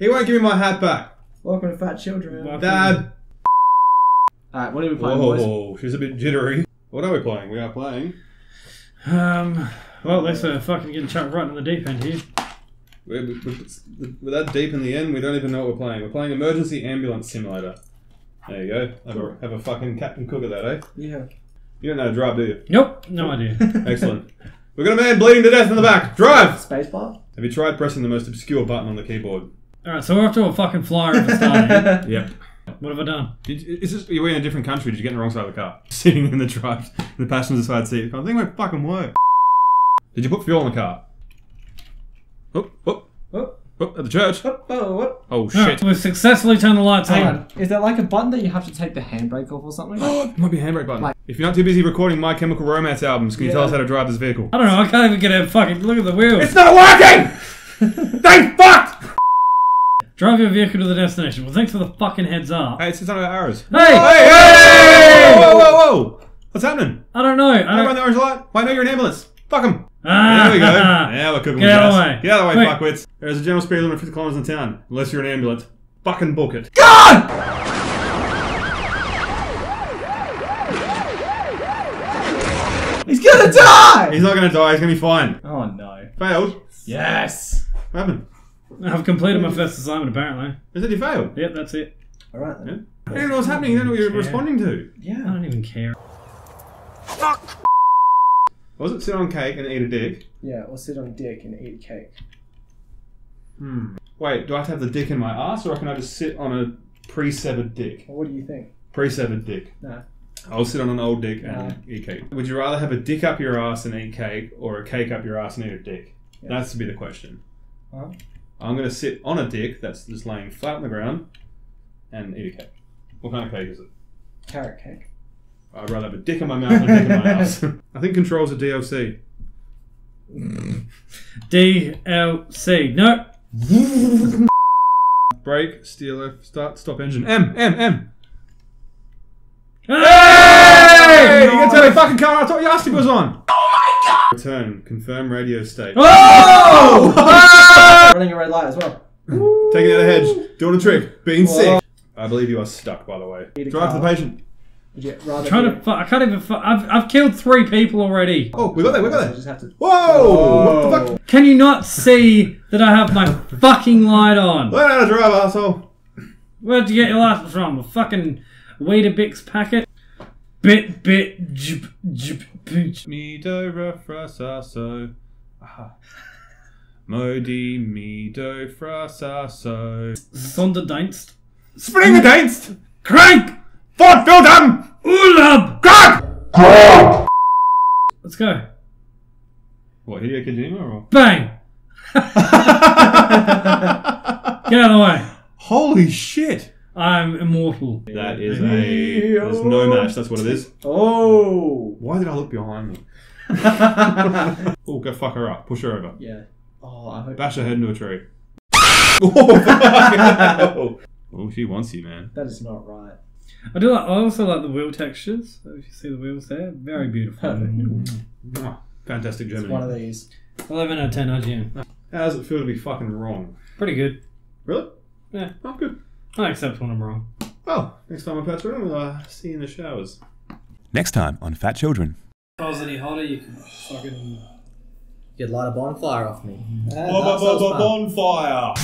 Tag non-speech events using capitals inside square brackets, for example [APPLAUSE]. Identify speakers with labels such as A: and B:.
A: He won't give me my hat back.
B: Welcome to Fat Children.
C: Welcome.
A: Dad.
B: Alright, what are we playing, boys?
A: Whoa, she's a bit jittery. What are we playing? We are playing.
C: Um, well, let's uh, fucking get chucked right in the deep end here.
A: We're, we're, we're that deep in the end, we don't even know what we're playing. We're playing Emergency Ambulance Simulator. There you go. Have a, have a fucking Captain Cook of that, eh?
B: Yeah.
A: You don't know how to drive, do you?
C: Nope, no idea. [LAUGHS]
A: Excellent. We've got a man bleeding to death in the back. Drive!
B: Spacebar?
A: Have you tried pressing the most obscure button on the keyboard?
C: Alright, so we're off to a fucking flyer at the start.
A: Yep.
C: What have I done?
A: Did, is this, you were in a different country? Did you get in the wrong side of the car? [LAUGHS] Sitting in the drive, in the passenger side seat. I think it won't fucking work. Did you put fuel in the car? Oh, oh,
B: Oh,
A: oh, at the church.
B: oh, oh, oh.
A: Oh
C: Alright,
A: shit.
C: we've successfully turned the lights
B: Hang
C: on.
B: on. Is there like a button that you have to take the handbrake off or something?
A: Oh, [GASPS] it might be a handbrake button.
B: Like-
A: if you're not too busy recording My Chemical Romance albums, can you tell us how to drive this vehicle?
C: I don't know, I can't even get a fucking look at the wheels.
A: It's not working! [LAUGHS] they fucked!
C: Drive your vehicle to the destination. Well, thanks for the fucking heads up.
A: Hey, it's it's on our arrows.
C: Hey!
A: Hey, hey! Whoa, whoa, whoa! What's happening?
C: I don't know. I
A: Am I on
C: don't...
A: the orange light? Why no, you're an ambulance. Fuck him.
C: Ah,
A: There we go. [LAUGHS] yeah, we're cooking
C: Get
A: with
C: out of
A: gas.
C: the way.
A: Get out of the way,
C: Quick.
A: fuckwits. There's a general speed limit of 50 kilometers in town. Unless you're an ambulance. Fucking book it. God!
B: He's gonna die!
A: He's not gonna die, he's gonna be fine.
B: Oh no.
A: Failed?
B: Yes!
A: What happened?
C: I've completed my first assignment, apparently.
A: Is it you failed?
C: Yep, that's it.
B: Alright
A: Yeah.
B: then.
A: You don't know what's happening, you don't know what you're
C: Yeah.
A: responding to.
C: Yeah, I
B: Yeah.
C: don't even care. Fuck.
A: Was it sit on cake and eat a dick?
B: Yeah, or sit on dick and eat cake.
A: Hmm. Wait, do I have to have the dick in my ass or can I just sit on a pre-severed dick?
B: Well, what do you think?
A: Pre-severed dick.
B: Nah.
A: I'll sit on an old dick and
B: Nah.
A: eat cake. Would you rather have a dick up your ass and eat cake or a cake up your ass and eat a dick?
B: Yeah.
A: That's to be the question.
B: Huh?
A: I'm going to sit on a dick that's just laying flat on the ground and eat a cake. What kind of cake is it?
B: Carrot cake.
A: I'd rather have a dick in my mouth than a dick in my ass. [LAUGHS] I think controls a DLC. [LAUGHS]
C: DLC. No. [LAUGHS]
A: Brake, steer start, stop engine. M, M, M.
C: Hey!
A: You can tell me fucking car. I thought you asked if it was on. My god! Return. Confirm radio state.
C: Oh! [LAUGHS]
B: Running a red light as well. [LAUGHS]
A: Taking out the hedge. Doing a trick. Being
B: Whoa.
A: sick. I believe you are stuck, by the way.
B: Eat a
A: Drive to the patient.
B: Would you rather
C: trying to. Fu- I can't even. Fu- I've, I've killed three people already.
A: Oh, we got there, we got there.
B: just have to.
A: Whoa! What the fuck?
C: Can you not see that I have my fucking light on?
A: Learn how to drive, asshole.
C: Where'd you get your license from? A fucking Weetabix packet? Bit, bit, jip, jip, pooch.
A: Mi do re fra sa so. Aha. Modi mi do fra sa so.
C: Sonderdienst.
A: Spring against
C: Crank!
A: Fort Wildam!
C: Urlaub!
A: God!
C: Let's go.
A: What, Hideo Kojima or?
C: Bang! [LAUGHS] Get out of the way.
A: Holy shit!
C: I'm immortal.
A: That is a. There's no match, that's what it is.
B: Oh!
A: Why did I look behind me? [LAUGHS] oh, go fuck her up. Push her over.
B: Yeah. Oh, I hope.
A: Bash her head into a tree. [LAUGHS] oh, fuck. oh, she wants you, man.
B: That is not right.
C: I do. Like, I also like the wheel textures. If you see the wheels there, very beautiful.
B: Perfect. [LAUGHS]
A: Mwah. Fantastic
B: It's one of these.
C: Eleven out of ten IGN.
A: How does it feel to be fucking wrong?
C: Pretty good.
A: Really?
C: Yeah.
A: Oh, good.
C: I accept when I'm wrong.
A: Oh, next time I'm Pat's room, we'll uh, see you in the showers.
D: Next time on Fat Children.
C: If I was any hotter, you could fucking.
B: You'd light a bonfire off me.
A: Bonfire!